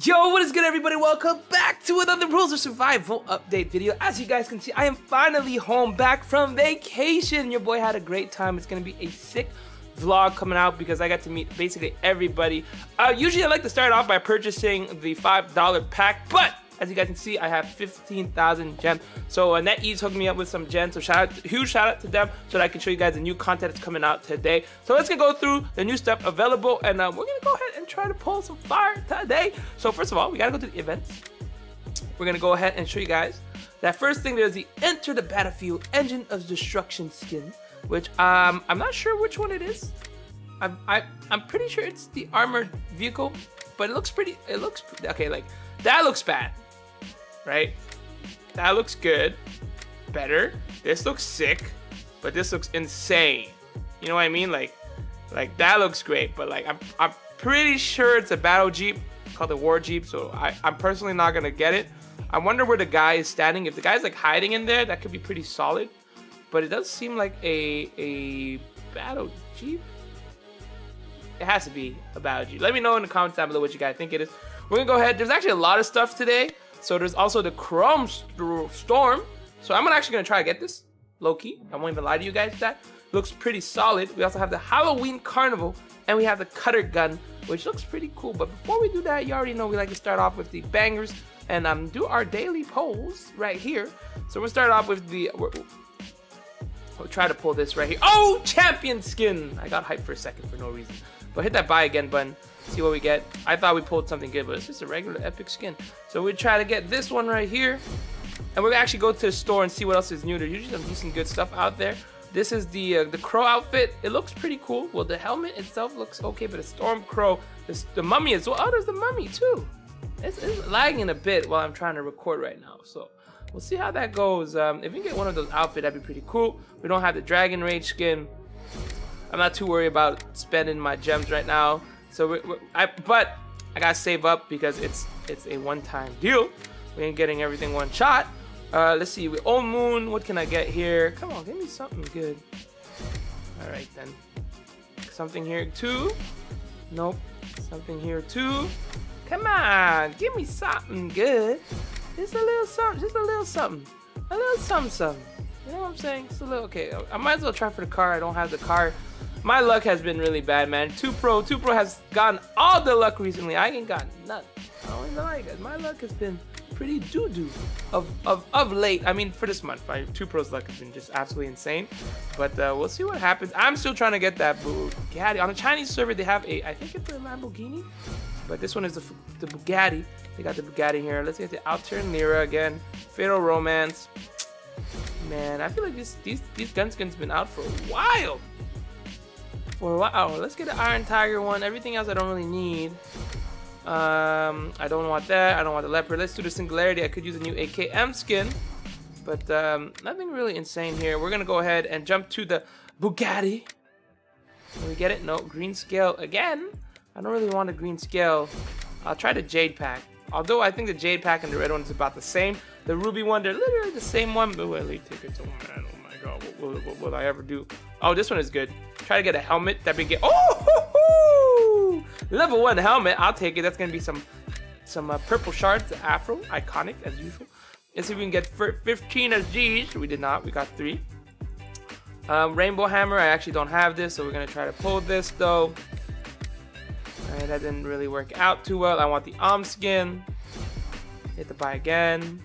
Yo, what is good everybody? Welcome back to another Rules of Survival update video. As you guys can see, I am finally home back from vacation. Your boy had a great time. It's gonna be a sick vlog coming out because I got to meet basically everybody. Uh, usually I like to start off by purchasing the $5 pack, but as you guys can see, I have 15,000 gems. So uh, NetEase hooked me up with some gems. So shout out, huge shout out to them so that I can show you guys the new content that's coming out today. So let's go through the new stuff available and uh, we're gonna go ahead and try to pull some fire today. So first of all, we gotta go to the events. We're gonna go ahead and show you guys that first thing. There's the Enter the Battlefield Engine of Destruction skin, which um I'm not sure which one it is. I'm I, I'm pretty sure it's the armored vehicle, but it looks pretty. It looks okay. Like that looks bad right? That looks good. Better. This looks sick, but this looks insane. You know what I mean? Like, like that looks great, but like I'm, I'm pretty sure it's a battle jeep called the war jeep. So I, I'm personally not gonna get it. I wonder where the guy is standing. If the guy's like hiding in there, that could be pretty solid. But it does seem like a a battle jeep. It has to be a battle jeep. Let me know in the comments down below what you guys think it is. We're gonna go ahead. There's actually a lot of stuff today. So there's also the Chrome Storm. So I'm actually gonna try to get this, low key. I won't even lie to you guys that. Looks pretty solid. We also have the Halloween Carnival and we have the Cutter Gun, which looks pretty cool. But before we do that, you already know we like to start off with the bangers and um, do our daily polls right here. So we'll start off with the, we'll, try to pull this right here. Oh, champion skin. I got hyped for a second for no reason. But hit that buy again button see what we get. I thought we pulled something good, but it's just a regular epic skin. So we try to get this one right here. And we're actually go to the store and see what else is new. There's usually some decent good stuff out there. This is the uh, the crow outfit. It looks pretty cool. Well, the helmet itself looks okay, but the storm crow, the, the mummy as well. Oh, there's the mummy too. It's, it's, lagging a bit while I'm trying to record right now. So we'll see how that goes. Um, if we get one of those outfits, that'd be pretty cool. We don't have the dragon rage skin. I'm not too worried about spending my gems right now. So, we, we, I, but I gotta save up because it's it's a one-time deal. We ain't getting everything one shot. Uh, let's see. We old moon. What can I get here? Come on, give me something good. All right then. Something here too. Nope. Something here too. Come on, give me something good. Just a little something. Just a little something. A little something, something. You know what I'm saying? Just a little. Okay. I might as well try for the car. I don't have the car my luck has been really bad, man. 2 Pro, 2 Pro has gotten all the luck recently. I ain't got none. I don't know you guys. My luck has been pretty doo-doo of, of, of late. I mean, for this month, my 2 Pro's luck has been just absolutely insane. But uh, we'll see what happens. I'm still trying to get that Bugatti. On the Chinese server, they have a, I think it's a Lamborghini. But this one is the, the Bugatti. They got the Bugatti here. Let's get the Alternira again. Fatal Romance. Man, I feel like this, these, these gun skins been out for a while for a while. Let's get the Iron Tiger one. Everything else I don't really need. Um, I don't want that. I don't want the Leopard. Let's do the Singularity. I could use a new AKM skin. But um, nothing really insane here. We're going to go ahead and jump to the Bugatti. Can we get it? No. Green scale again. I don't really want a green scale. I'll try the Jade pack. Although I think the Jade pack and the red one is about the same. The Ruby one, they're literally the same one. But well, elite tickets. Oh man, oh my god. What, what, what will I ever do? Oh, this one is good. Try to get a helmet that we get. Oh, level one helmet. I'll take it. That's gonna be some some uh, purple shards. Afro, iconic as usual. Let's see if we can get 15 of these. We did not. We got three. Um, Rainbow Hammer. I actually don't have this, so we're gonna try to pull this though. Alright, that didn't really work out too well. I want the Arm skin. Hit the buy again.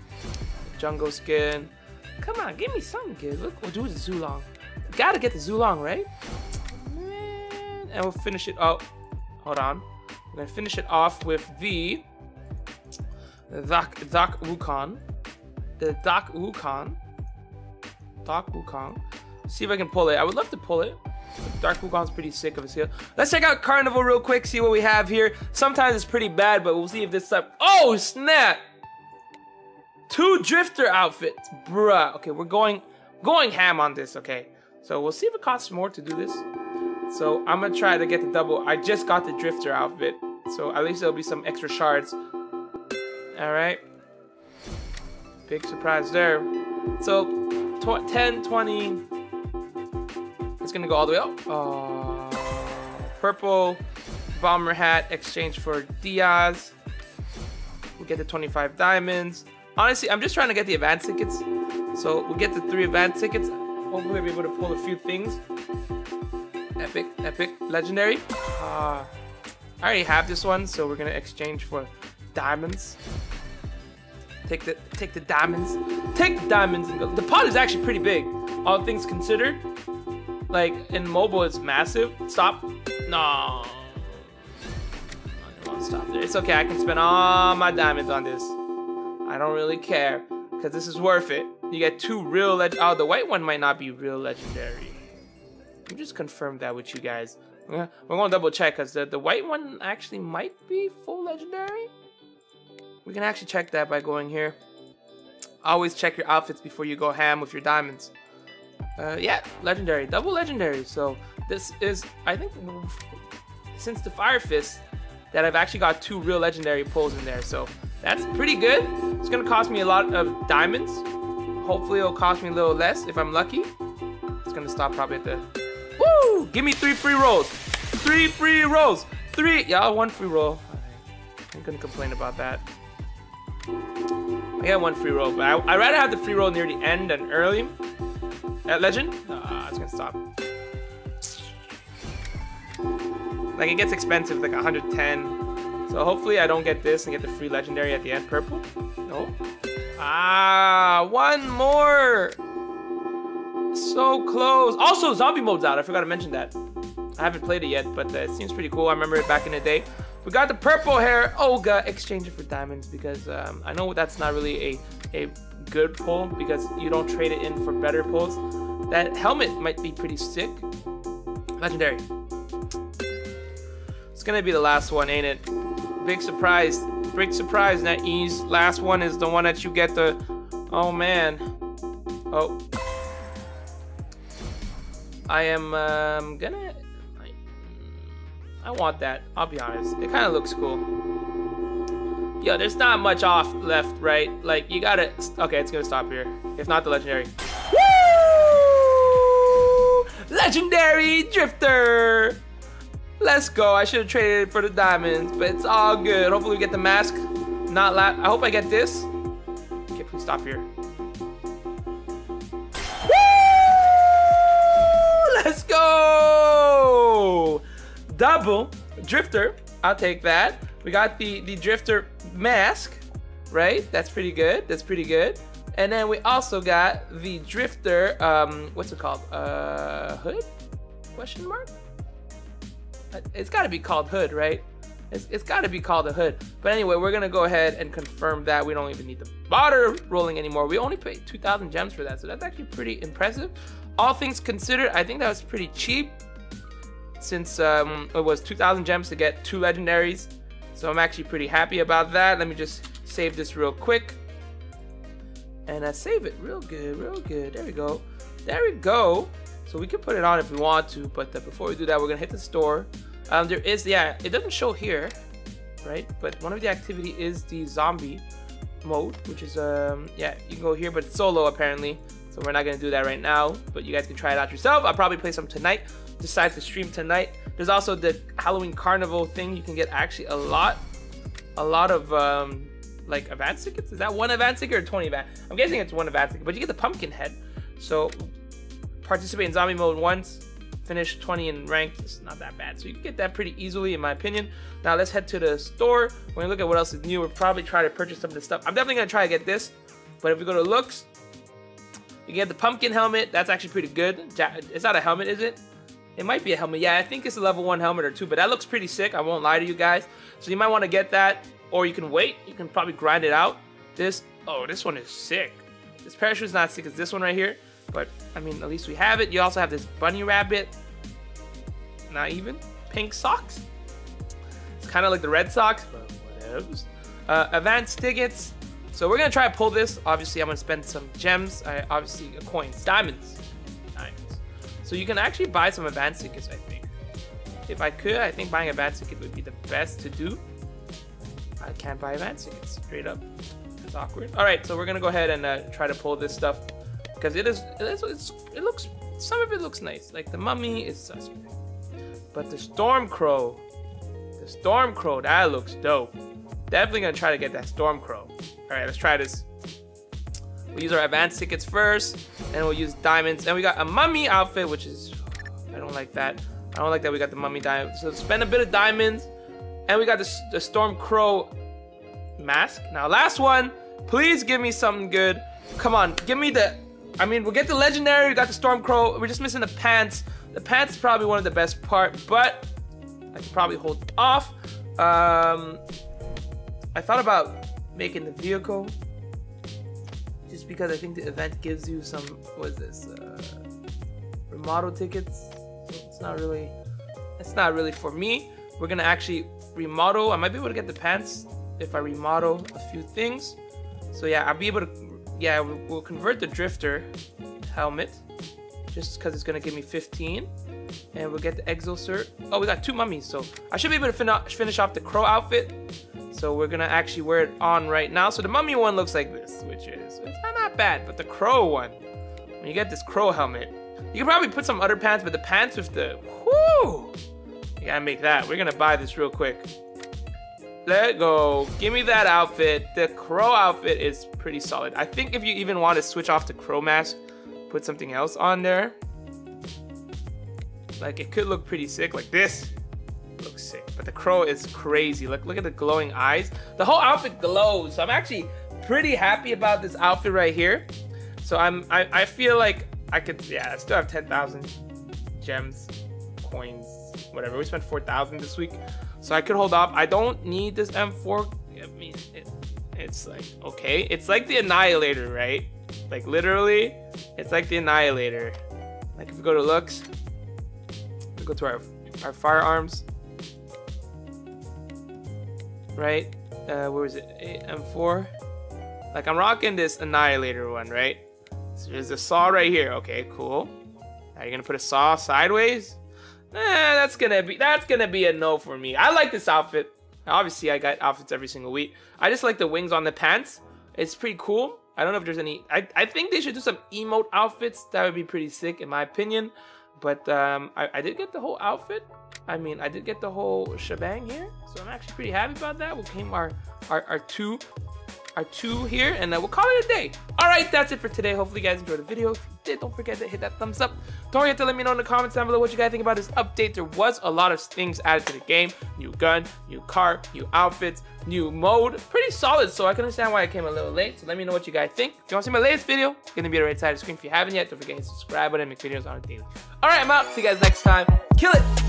Jungle skin. Come on, give me something good. Look, we'll do the Zulong. Gotta get the Zulong, right? And we'll finish it. Oh, hold on. We're gonna finish it off with the Doc Doc Wukong. The Doc Wukong. Doc Wukong. See if I can pull it. I would love to pull it. Dark Wukong's pretty sick of a skill. Let's check out Carnival real quick, see what we have here. Sometimes it's pretty bad, but we'll see if this time. Oh, snap! Two Drifter outfits. Bruh. Okay, we're going going ham on this, okay? So we'll see if it costs more to do this. So I'm gonna try to get the double. I just got the Drifter outfit. So at least there'll be some extra shards. Alright. Big surprise there. So tw 10, 20. It's gonna go all the way up. Oh, purple bomber hat exchange for Diaz. We'll get the 25 diamonds. Honestly, I'm just trying to get the advance tickets. So we'll get the three advance tickets. Hopefully we'll be able to pull a few things. Epic, epic, legendary. Uh, I already have this one, so we're gonna exchange for diamonds. Take the take the diamonds. Take the diamonds and go. The pot is actually pretty big, all things considered. Like in mobile, it's massive. Stop. No. Stop there. It's okay. I can spend all my diamonds on this. I don't really care because this is worth it. You get two real leg. Oh, the white one might not be real legendary. Let me just confirm that with you guys. We're gonna double check because the, the white one actually might be full legendary. We can actually check that by going here. Always check your outfits before you go ham with your diamonds. Uh, yeah, legendary, double legendary. So this is, I think, since the Fire Fist, that I've actually got two real legendary pulls in there. So that's pretty good. It's gonna cost me a lot of diamonds. Hopefully it'll cost me a little less if I'm lucky. It's gonna stop probably at the, woo! Give me three free rolls. Three free rolls. Three, yeah, one free roll. I'm gonna complain about that. I got one free roll, but I, would rather have the free roll near the end than early. At Legend? Ah, it's gonna stop. Like, it gets expensive, like 110. So hopefully I don't get this and get the free Legendary at the end. Purple? No. Ah, one more! So close. Also, zombie mode's out. I forgot to mention that. I haven't played it yet, but uh, it seems pretty cool. I remember it back in the day. We got the purple hair Olga exchange it for diamonds because um, I know that's not really a, a good pull because you don't trade it in for better pulls. That helmet might be pretty sick. Legendary. It's gonna be the last one, ain't it? Big surprise. Big surprise, that NetEase. Last one is the one that you get the... Oh, man. Oh. I am um, gonna I want that. I'll be honest. It kind of looks cool. Yo, there's not much off left, right? Like, you gotta... Okay, it's gonna stop here. If not, the Legendary. Woo! Legendary Drifter! Let's go. I should have traded it for the diamonds, but it's all good. Hopefully we get the mask. Not la I hope I get this. Okay, please stop here. Double drifter. I'll take that. We got the, the drifter mask, right? That's pretty good. That's pretty good. And then we also got the drifter, um, what's it called? Uh, hood? Question mark? Uh, it's got to be called hood, right? It's, it's got to be called a hood. But anyway, we're to go ahead and confirm that. We don't even need the water rolling anymore. We only paid 2,000 gems for that. So that's actually pretty impressive. All things considered, I think that was pretty cheap since um, it was 2,000 gems to get two legendaries. So I'm actually pretty happy about that. Let me just save this real quick. And I save it real good, real good. There we go. There we go. So we can put it on if we want to, but uh, before we do that, we're gonna hit the store. Um, there is, yeah, it doesn't show here, right? But one of the activity is the zombie mode, which is, um, yeah, you can go here, but it's solo apparently. So we're not gonna do that right now, but you guys can try it out yourself. I'll probably play some tonight decide to stream tonight. There's also the Halloween Carnival thing. You can get actually a lot, a lot of um, like advance tickets. Is that one advance ticket or 20 advance? I'm guessing it's one advance ticket, but you get the pumpkin head. So participate in zombie mode once, finish 20 in ranked. It's not that bad. So you can get that pretty easily in my opinion. Now let's head to the store. When we look at what else is new, we'll probably try to purchase some of this stuff. I'm definitely gonna try to get this. But if we go to looks, you get the pumpkin helmet. That's actually pretty good. It's not a helmet, is it? It might be a helmet. Yeah, I think it's a level 1 helmet or 2, but that looks pretty sick. I won't lie to you guys. So you might want to get that, or you can wait. You can probably grind it out. This, oh, this one is sick. This parachute is not sick as this one right here, but I mean, at least we have it. You also have this bunny rabbit. Not even. Pink socks. It's kind of like the red socks, but whatever. Uh, advanced tickets. So we're going to try to pull this. Obviously, I'm going to spend some gems. I, obviously, coins. Diamonds. So you can actually buy some advanced tickets, I think. If I could, I think buying advanced ticket would be the best to do. I can't buy advanced tickets, straight up. It's awkward. All right, so we're gonna go ahead and uh, try to pull this stuff because it is, it is it looks some of it looks nice. Like the mummy is suspect, but the storm crow, the storm crow that looks dope. definitely gonna try to get that Stormcrow. All right, let's try this. We'll use our advance tickets first, and we'll use diamonds. And we got a mummy outfit, which is, I don't like that. I don't like that we got the mummy diamond. So spend a bit of diamonds, and we got the, the Stormcrow mask. Now, last one, please give me something good. Come on, give me the, I mean, we'll get the legendary, we got the Storm Crow. We're just missing the pants. The pants is probably one of the best part, but I can probably hold off. Um, I thought about making the vehicle just because I think the event gives you some, what is this, uh, remodel tickets. it's not really, it's not really for me. We're gonna actually remodel. I might be able to get the pants if I remodel a few things. So yeah, I'll be able to, yeah, we'll convert the drifter helmet just because it's gonna give me 15. And we'll get the exocert. Oh, we got two mummies, so I should be able to fin finish off the crow outfit. So we're gonna actually wear it on right now. So the mummy one looks like this, which is it's not bad, but the crow one, when you get this crow helmet, you can probably put some other pants, but the pants with the whoo, you gotta make that. We're gonna buy this real quick. Let go. Give me that outfit. The crow outfit is pretty solid. I think if you even want to switch off the crow mask, put something else on there. Like it could look pretty sick. Like this looks sick. But the crow is crazy. Look, look at the glowing eyes. The whole outfit glows. So I'm actually pretty happy about this outfit right here. So I'm I, I feel like I could yeah, I still have 10,000 gems, coins, whatever. We spent 4,000 this week. So I could hold off. I don't need this M4. I mean, it, it's like, okay. It's like the Annihilator, right? Like literally, it's like the Annihilator. Like if we go to looks, we go to our, our firearms, right? Uh, where is it? M4. Like I'm rocking this Annihilator one, right? So there's a saw right here. Okay, cool. Are you gonna put a saw sideways? Eh, that's gonna be that's gonna be a no for me. I like this outfit. Obviously, I got outfits every single week. I just like the wings on the pants. It's pretty cool. I don't know if there's any. I, I think they should do some emote outfits. That would be pretty sick, in my opinion. But um, I, I did get the whole outfit. I mean, I did get the whole shebang here. So I'm actually pretty happy about that. We came our, our, our two our two here, and we'll call it a day. All right, that's it for today. Hopefully you guys enjoyed the video. If you did, don't forget to hit that thumbs up. Don't forget to let me know in the comments down below what you guys think about this update. There was a lot of things added to the game. New gun, new car, new outfits, new mode. Pretty solid, so I can understand why I came a little late. So let me know what you guys think. If you want to see my latest video, it's going to be the right side of the screen. If you haven't yet, don't forget to subscribe button and make videos on it daily. All right, I'm out. See you guys next time. Kill it!